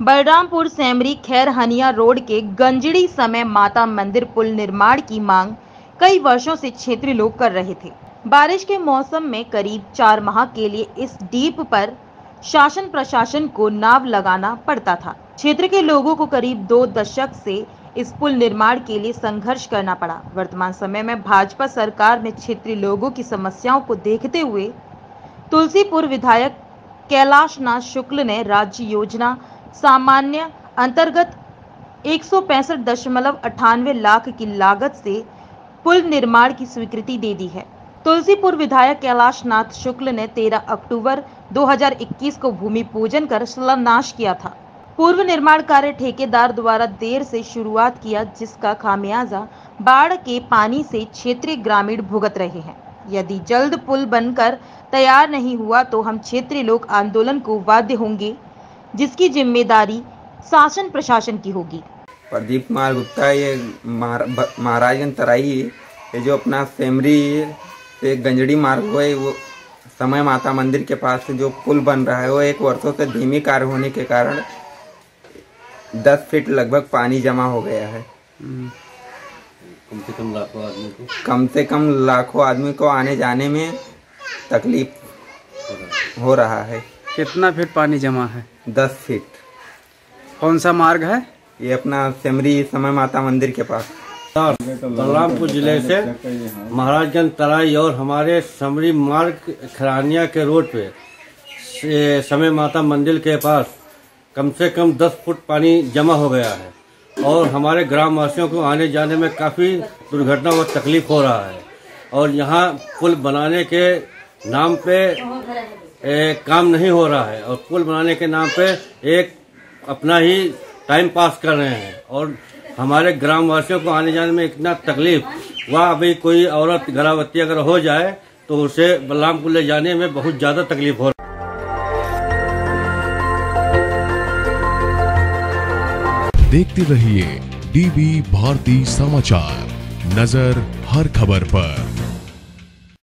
बलरामपुर सेमरी खैर Haniyeh road के गंजड़ी समय माता मंदिर पुल निर्माण की मांग कई वर्षों से क्षेत्रीय लोग कर रहे थे। बारिश के मौसम में करीब चार माह के लिए इस डीप पर शासन प्रशासन को नाव लगाना पड़ता था। क्षेत्र के लोगों को करीब दो दशक से इस पुल निर्माण के लिए संघर्ष करना पड़ा। वर्तमान समय में भाजपा सरकार में क्षेत्रीय लोगों की समस्याओं को देखते हुए तुलसीपुर विधायक कैलाश नाथ शुक्ल ने राज्य योजना सामान्य अंतर्गत एक लाख की लागत से पुल निर्माण की स्वीकृति दे दी है। तुलसीपुर विधायक कैलाश नाथ शुक्ल ने 13 अक्टूबर 2021 को भूमि पूजन कर शिलान्यास किया था। पूर्व निर्माण कार्य ठेकेदार द्वारा देर से शुरुआत किया, जिसका खामियाजा बाढ़ के पानी से क्षेत्रीय ग्रामीण भुगत रहे हैं। यदि जल्द पुल बनकर तैयार नहीं हुआ तो हम क्षेत्रीय लोग आंदोलन को बाध्य होंगे। जिसकी ज़िम्मेदारी शासन प्रशासन की होगी। प्रदीप कुमार गुप्ता ये महाराजगंज तराई ये जो अपना सेमरी से गंजड़ी मार्ग हुआ वो समय माता मंदिर के पास से जो पुल बन रहा है वो एक वर्षों से धीमी कार्य होने के कारण दस फीट लगभग पानी जमा हो गया है। कम से कम लाखों आदमी को? कम से कम लाखों आदमी को आने जाने में तकलीफ़ हो रहा है। कितना फीट पानी जमा है? दस फीट। कौन सा मार्ग है? ये अपना सेमरी समय माता मंदिर के पास। बलरामपुर ज़िले से महाराजगंज तराई और हमारे समरी मार्ग खरानिया के रोड पे समय माता मंदिर के पास कम से कम 10 फुट पानी जमा हो गया है और हमारे ग्राम वासियों को आने जाने में काफ़ी दुर्घटना व तकलीफ़ हो रहा है और यहाँ पुल बनाने के नाम पे ए, काम नहीं हो रहा है और पुल बनाने के नाम पे एक अपना ही टाइम पास कर रहे हैं। और हमारे ग्राम वासियों को आने जाने में इतना तकलीफ़ वह अभी कोई औरत गर्भवती अगर हो जाए तो उसे बलरामपुर ले जाने में बहुत ज़्यादा तकलीफ़ हो देखते रहिए डीबी भारती समाचार नज़र हर खबर पर।